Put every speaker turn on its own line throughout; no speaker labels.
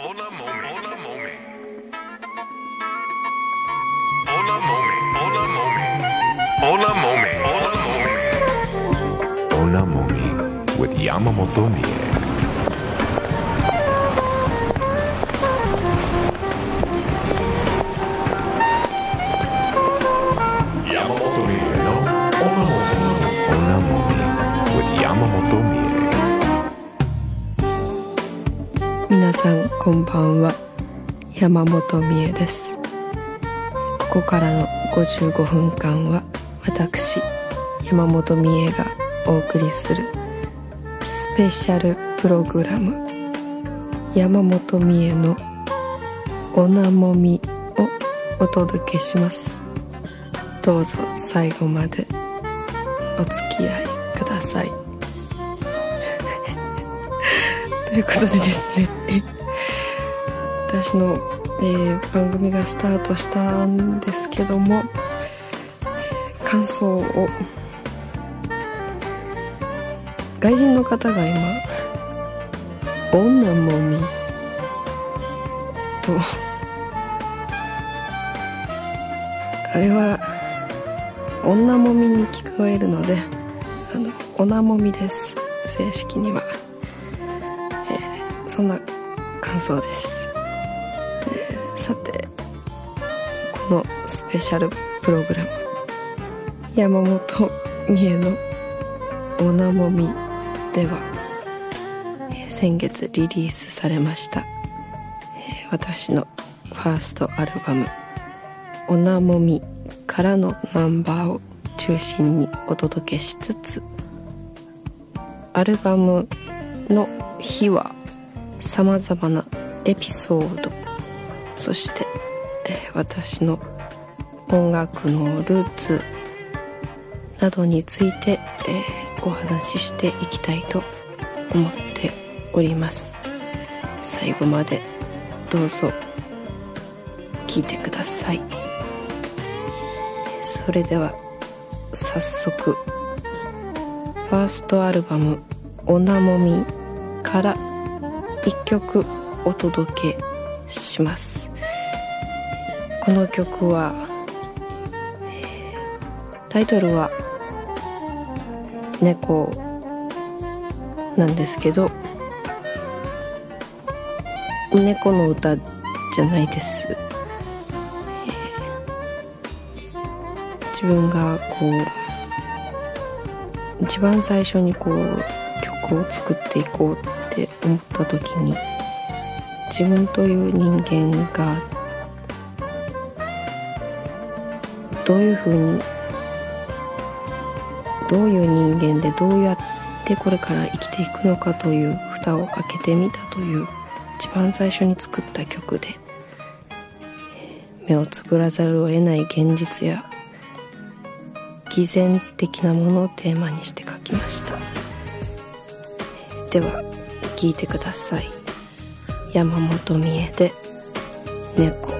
Hola Momi. Hola Momi. Hola Momi. Hola Momi. Hola Momi. Hola Momi.
Ona Momi with Yamamoto Mie.
こんばんは。山本美恵です。ここからの55分間は私山本美恵がお送りするスペシャルプログラム山本美恵のおなもみをお届けします。どうぞ最後までお付き合いください。ということでですね、私の、えー番組がスタートしたんですけども、感想を、外人の方が今、女もみ、と、あれは、女もみに聞こえるので、あの、おなもみです。正式には。そんな感想です。のスペシャルプログラム、山本美恵のおなもみでは、先月リリースされました、私のファーストアルバム、おなもみからのナンバーを中心にお届けしつつ、アルバムの日は様々なエピソードそして、え私の音楽のルーツなどについて、えお話ししていきたいと思っております。最後までどうぞ聞いてください。それでは早速ファーストアルバム「おなもみ」から一曲お届けします。この曲は、タイトルは「猫」なんですけど猫の歌じゃないです、自分がこう一番最初にこう曲を作っていこうって思った時に自分という人間がどういうふうにどういう人間でどうやってこれから生きていくのかという蓋を開けてみたという一番最初に作った曲で目をつぶらざるを得ない現実や偽善的なものをテーマにして書きました。では聞いてください。山本美恵で「猫」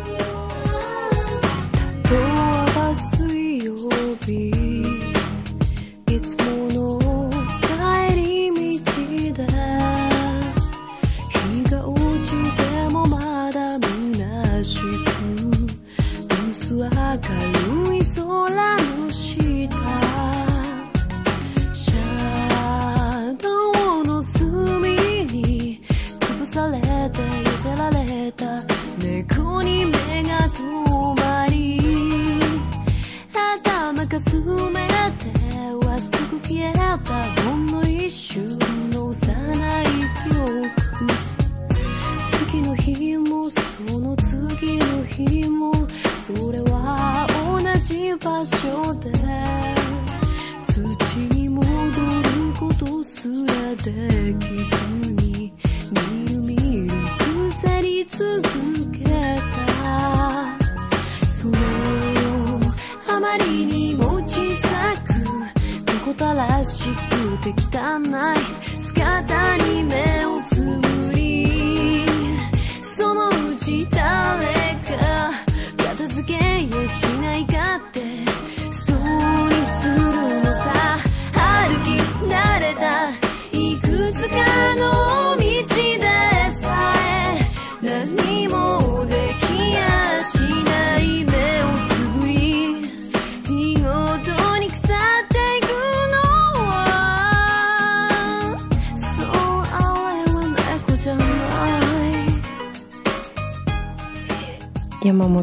まり
に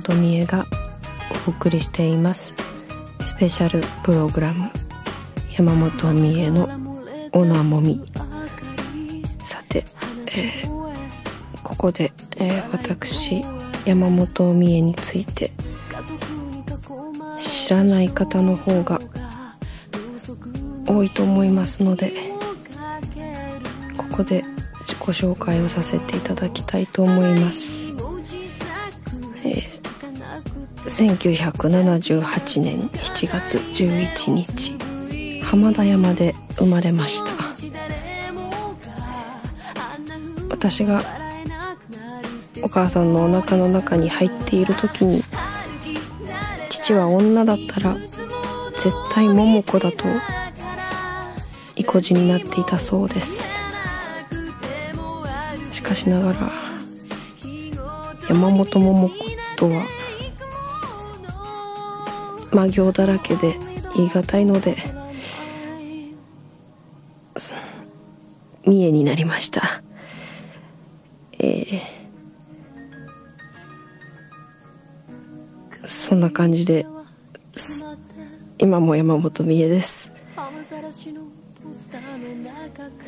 本美恵がお送りしています。スペシャルプログラム山本美恵のオナモミ。さて、えーここで、えー私山本美恵について知らない方の方が多いと思いますのでここで自己紹介をさせていただきたいと思います、1978年7月11日。浜田山で生まれました。私がお母さんのお腹の中に入っている時に父は女だったら絶対桃子だと意固地になっていたそうです。しかしながら山本桃子とは魔行だらけで言い難いので三重になりました。えー、そんな感じで今も山本美恵です。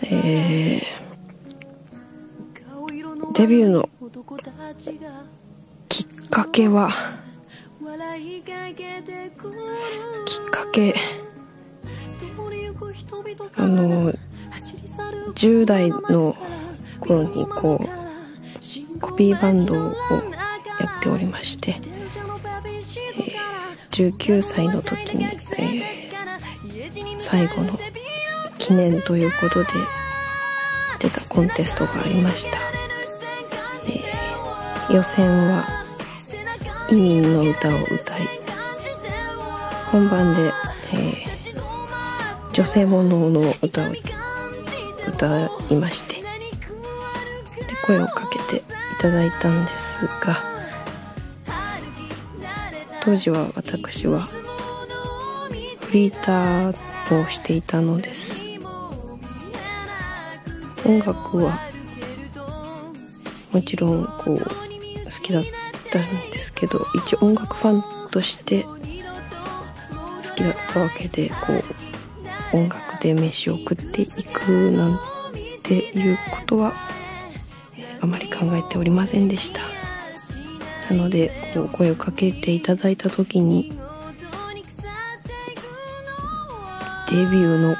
えー、デビューのきっかけはきっかけ。あの10代の頃にこうコピーバンドをやっておりまして、えー19歳の時に、えー最後の記念ということで出たコンテストがありました、えー予選は移民の歌を歌い本番で、えー女性ものの歌を歌いましてで声をかけていただいたんですが当時は私はフリーターをしていたのです。音楽はもちろんこう好きだったんですけど一応音楽ファンとして好きだったわけでこう音楽で飯を食っていくなんていうことはあまり考えておりませんでした。なのでこう声をかけていただいた時にデビューの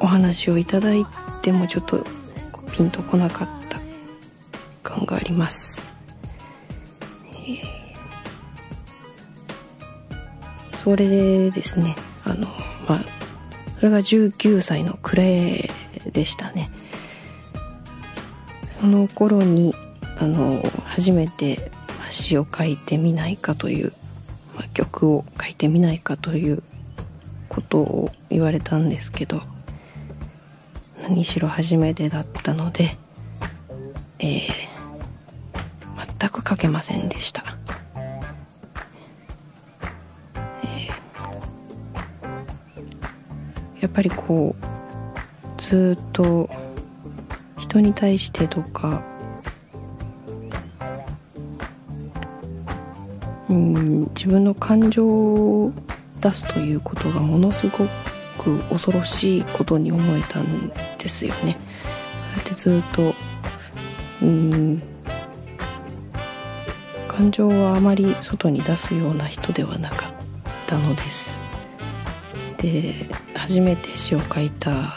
お話をいただいてもちょっとピンとこなかった感があります。それでですね、あの、まあ、それが19歳の暮れでしたね。その頃に、あの、初めて詩を書いてみないかという、まあ、曲を書いてみないかということを言われたんですけど、何しろ初めてだったので、えー、全く書けませんでした。やっぱりこうずっと人に対してとかうん自分の感情を出すということがものすごく恐ろしいことに思えたんですよね。そうやってずっとうん感情はあまり外に出すような人ではなかったのです。で初めて詩を書いた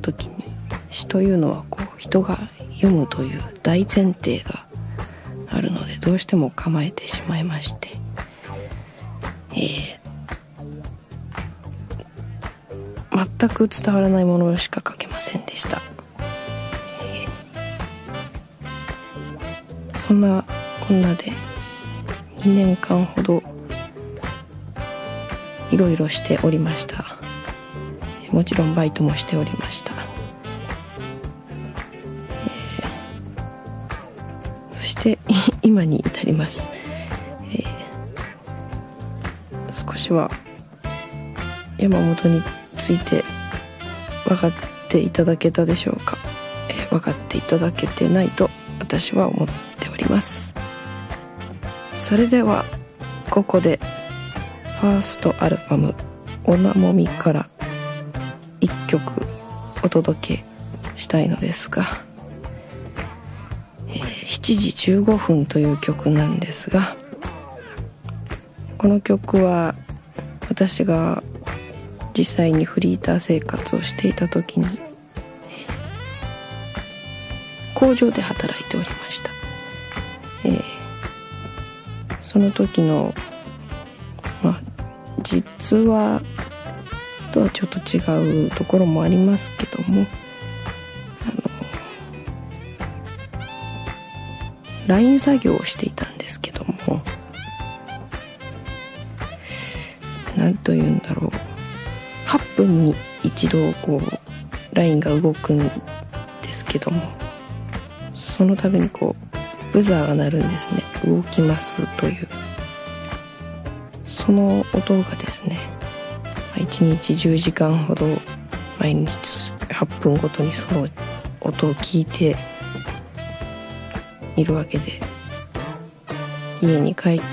時に詩というのはこう人が読むという大前提があるのでどうしても構えてしまいまして、えー全く伝わらないものしか書けませんでした、えーそんなこんなで2年間ほどいろいろしておりました。もちろんバイトもしておりました、そして 今に至ります、少しは山本について分かっていただけたでしょうか、えー分かっていただけてないと私は思っております。それではここでファーストアルバム「おなもみ」から曲お届けしたいのですが、えー7時15分という曲なんですがこの曲は私が実際にフリーター生活をしていた時に工場で働いておりました、えーその時のまあ実話とはちょっと違うところもありますけどもあの LINE 作業をしていたんですけどもなんと言うんだろう。8分に一度こう LINE が動くんですけどもその度にこうブザーが鳴るんですね。動きますという。その音がですね1日10時間ほど毎日8分ごとにその音を聞いているわけで家に帰って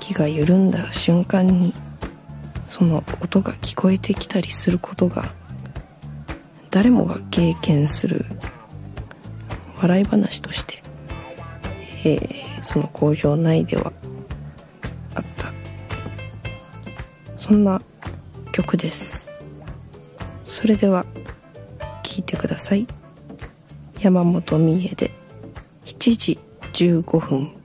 気が緩んだ瞬間にその音が聞こえてきたりすることが誰もが経験する笑い話として、えーその工場内ではあった。そんな曲です。それでは聴いてください。山本美恵で7時15分。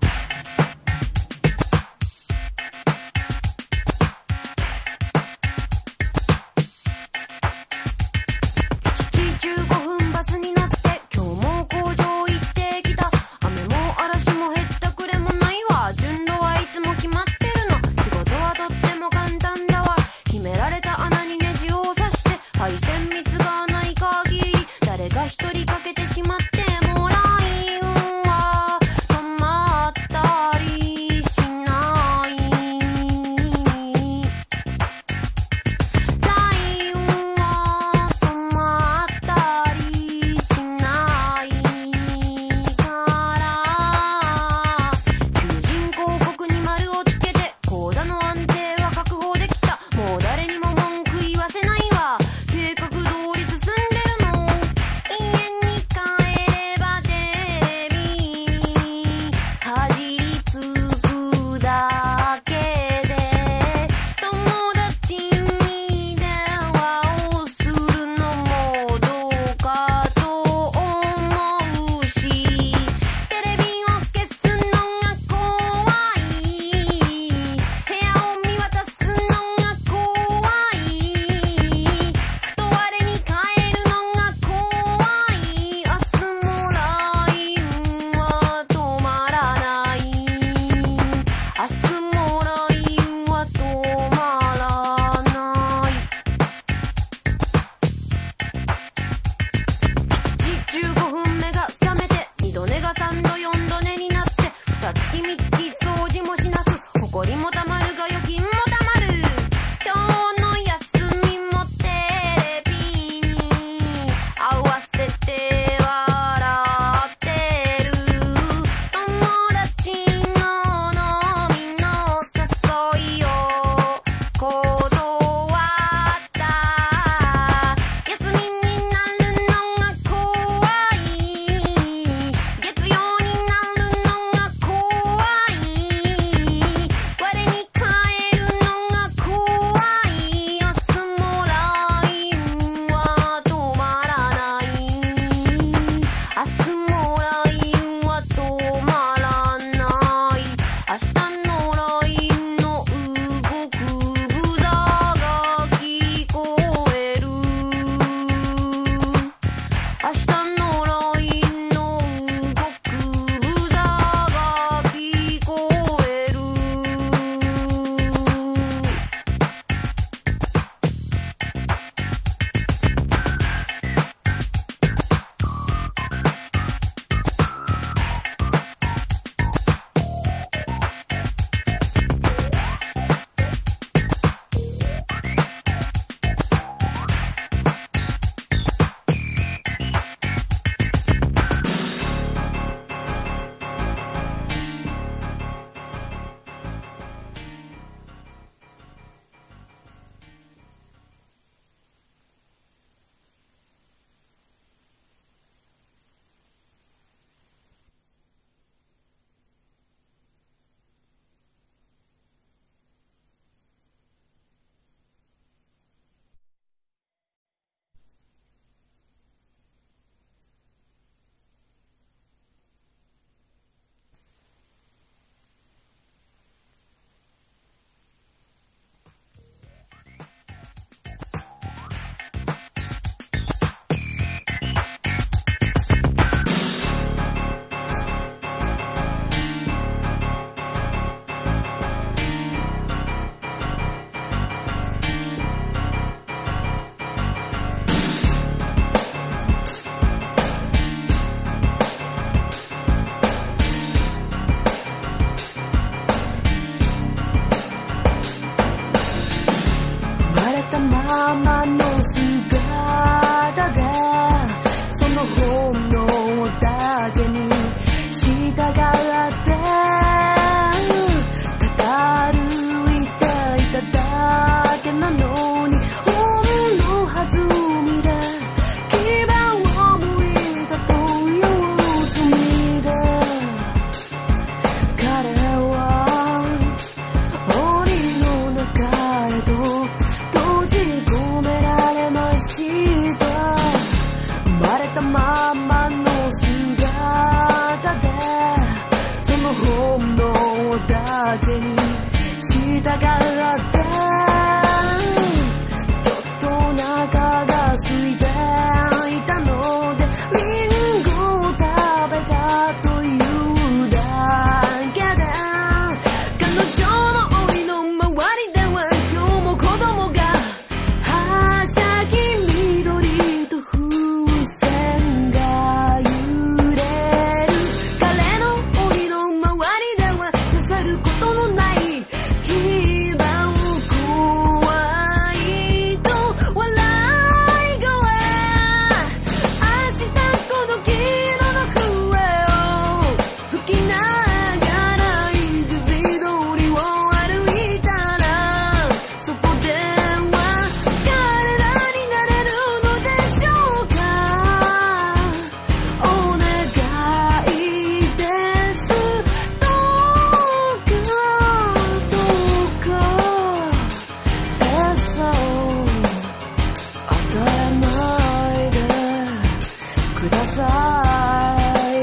くだ
さい。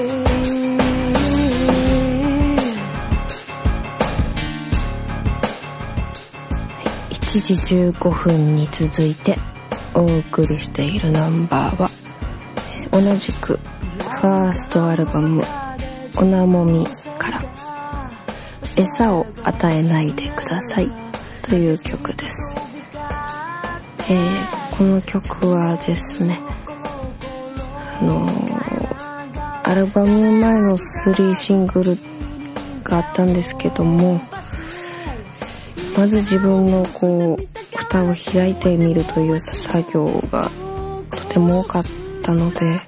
1時15分に続いてお送りしているナンバーは同じくファーストアルバム「おなもみ」から「餌を与えないでください」という曲です、えーこの曲はですねのアルバム前の3シングルがあったんですけどもまず自分のこう蓋を開いてみるという作業がとても多かったので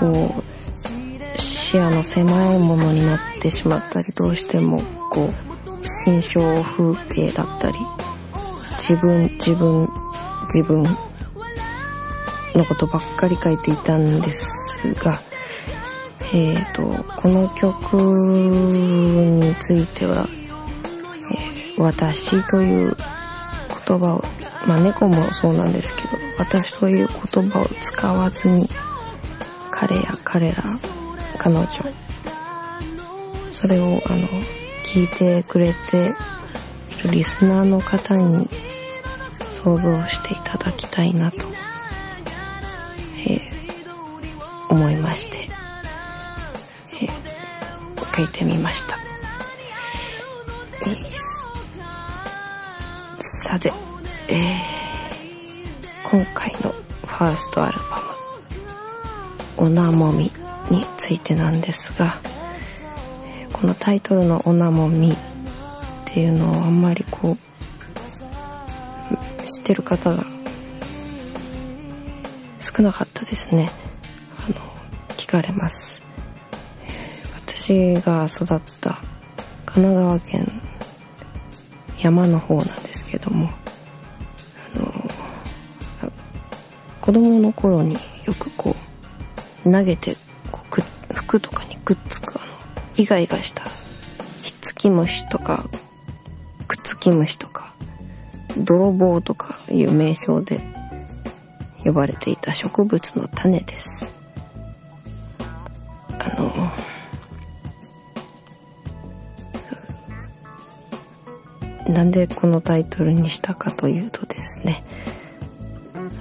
こう視野の狭いものになってしまったりどうしてもこう心象風景だったり自分自分自分のことばっかり書いていたんですがえー、とこの曲については「私」という言葉をまあ猫もそうなんですけど私という言葉を使わずに彼や彼ら彼女それをあの聞いてくれてリスナーの方に想像していただきたいなと、思いまして、えー書いてみました。さて、えー今回のファーストアルバム、おなもみについてなんですが、このタイトルのおなもみっていうのをあんまりこう、知ってる方が少なかったですね。聞かれます。私が育った神奈川県山の方なんですけども、あの、子供の頃によくこう、投げてこうく服とかにくっつくあの、イガイガした、ひっつき虫とか、くっつき虫とか、泥棒とかいう名称で呼ばれていた植物の種です。なんでこのタイトルにしたかというとですね、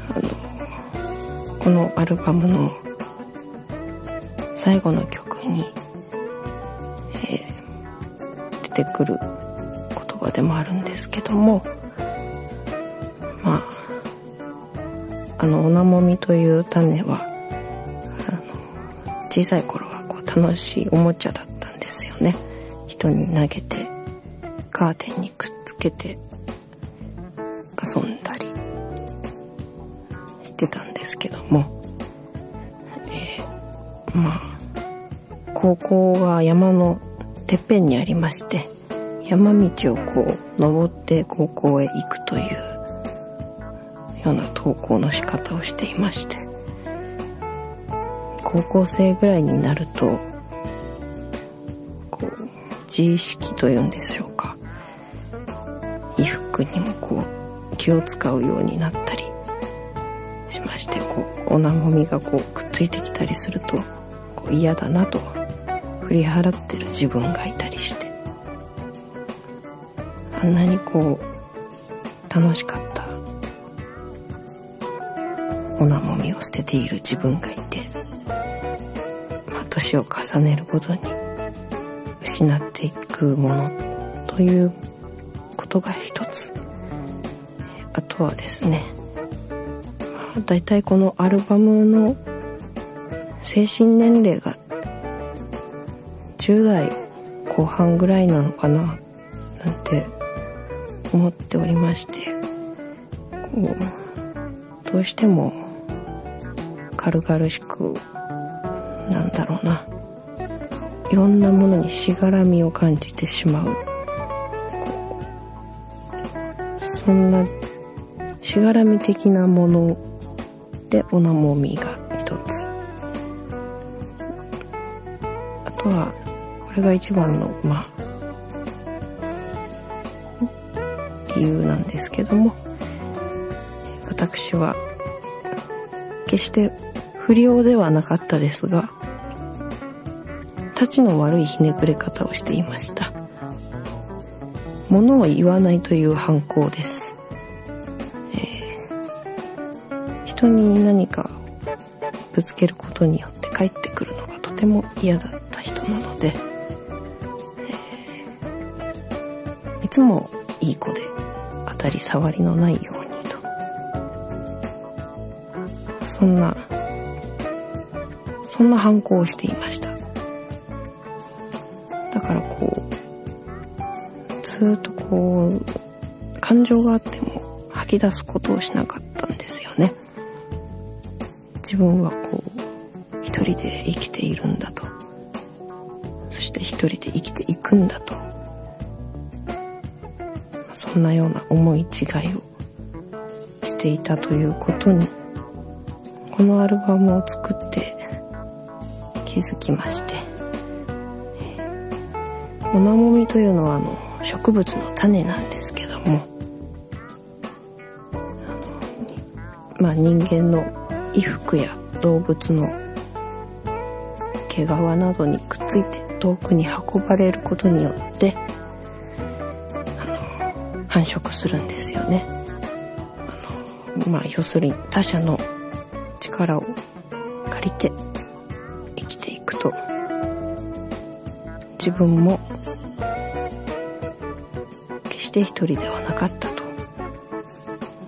あの、このアルバムの最後の曲に、えー出てくる言葉でもあるんですけども、まあ、あの、おなもみという種は、あの、小さい頃はこう楽しいおもちゃだったんですよね。人に投げて、カーテンにくっけて遊んだりしてたんですけども、えーまあ、高校が山のてっぺんにありまして、山道をこう登って高校へ行くというような登校の仕方をしていまして、高校生ぐらいになると、こう、自意識というんでしょうか。衣服にもこう、気を使うようになったりしまして、こう、おなごみがこう、くっついてきたりすると、こう嫌だなと、振り払ってる自分がいたりして。あんなにこう楽しかったおなもみを捨てている自分がいて、まあ、年を重ねるごとに失っていくものということが一つ。あとはですね、まあ、大体このアルバムの精神年齢が10代後半ぐらいなのかななんて思っておりましてこうどうしても軽々しくなんだろうないろんなものにしがらみを感じてしまう。そんなしがらみ的なものでおなもみが一つ。あとはこれが一番のまあ理由なんですけども私は決して不良ではなかったですが立ちの悪いひねくれ方をしていました。物を言わないという反抗です、えー人に何かぶつけることによって帰ってくるのがとても嫌だった人なので、えーいつもいい子で当たり障りのないようにと。そんなそんな反抗をしていました。ずっとこう感情があっても吐き出すことをしなかったんですよね。自分はこう一人で生きているんだと。そして一人で生きていくんだと。そんなような思い違いをしていたということにこのアルバムを作って気づきまして。おなもみというのはあの植物の種なんですけどもまあ人間の衣服や動物の毛皮などにくっついて遠くに運ばれることによってあの繁殖するんですよね。あのまあ要するに他者の力を借りて生きていくと自分もして一人ではなかったと。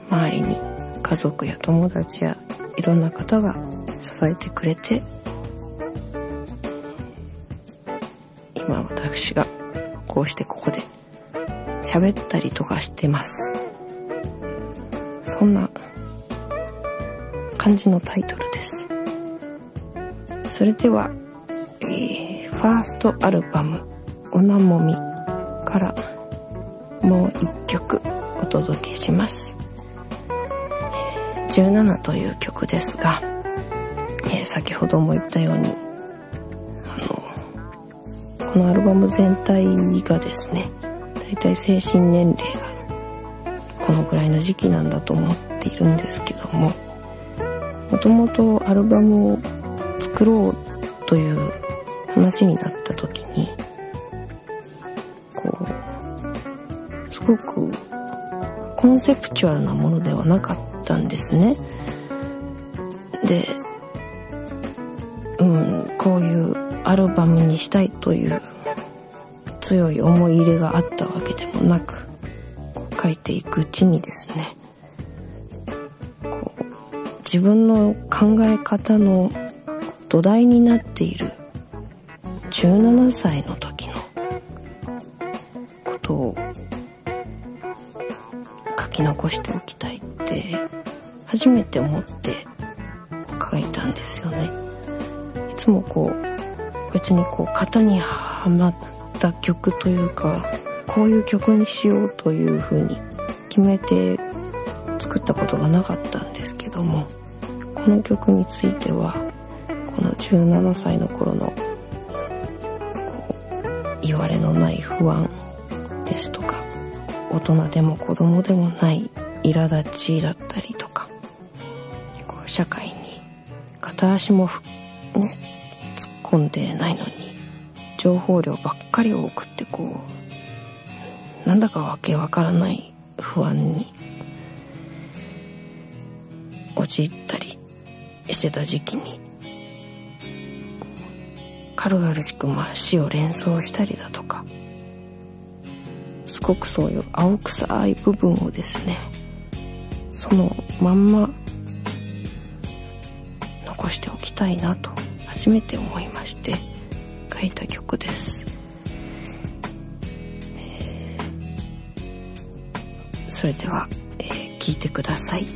周りに家族や友達やいろんな方が支えてくれて今私がこうしてここで喋ったりとかしてます。そんな感じのタイトルです。それでは、えー、ファーストアルバム「おなもみ」からもう一曲お届けします。17という曲ですが、えー先ほども言ったようにあのこのアルバム全体がですねだいたい精神年齢がこのぐらいの時期なんだと思っているんですけどももともとアルバムを作ろうという話になった時ごくコンセプチュアルなものではなかったんですね。でうんこういうアルバムにしたいという強い思い入れがあったわけでもなくこう書いていくうちにですねこう自分の考え方の土台になっている17歳の時き残しておきたいって初めて思って書いたんですよね。いつもこう別にこう型にはまった曲というかこういう曲にしようというふうに決めて作ったことがなかったんですけどもこの曲についてはこの17歳の頃のこう言われのない不安大人でも子供でもない苛立ちだったりとかこう社会に片足も、ね、突っ込んでないのに情報量ばっかりを送ってこうなんだかわけわからない不安に陥ったりしてた時期に軽々しくまあ死を連想したりだとかすごくそういう青臭い部分をですねそのまんま残しておきたいなと初めて思いまして書いた曲です、えーそれでは、えー聞いてください。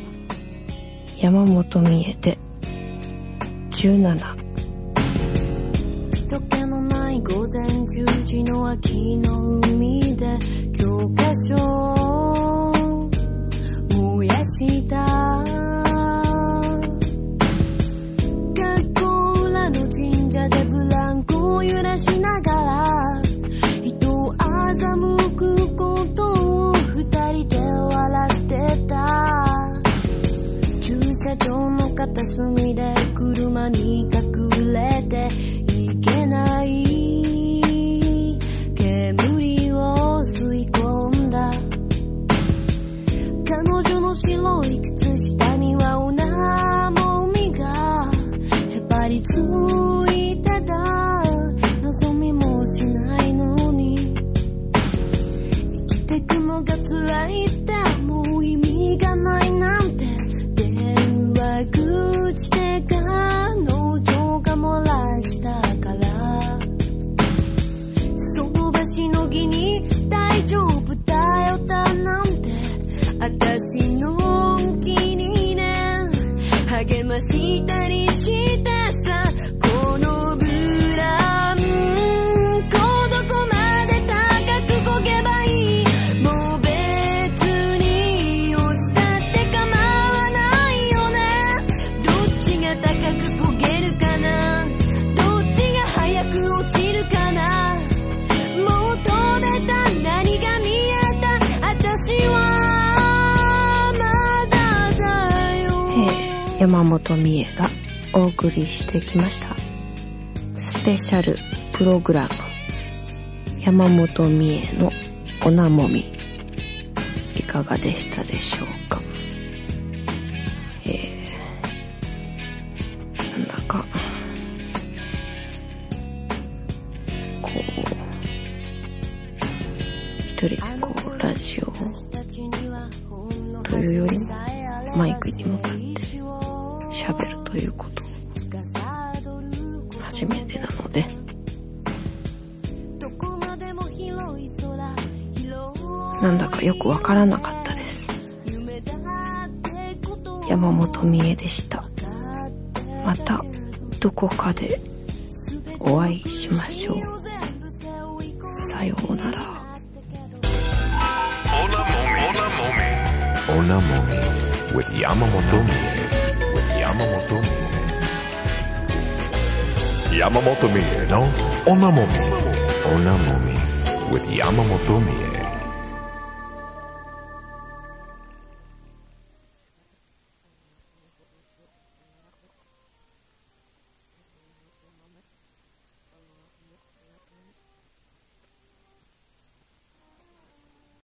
山本美恵で17
人気のない午前10時の秋の海で教科書を燃やした
necesiten 山本美恵がお送りしてきました。スペシャルプログラム。山本美恵のおなもみ。いかがでしたでしょうか？えー、なんだか。こう一人でこうラジオというよりもマイクに向かって。喋るということ初めてなのでなんだかよくわからなかったです山本美恵でしたまたどこかでお会いしましょうさようなら
Hola Momi. Hola Momi.
Ona Momi with Yamamoto Mie. Yamamoto Mie. Yamamoto Mie no Ona Momi. Ona with Yamamoto Mie.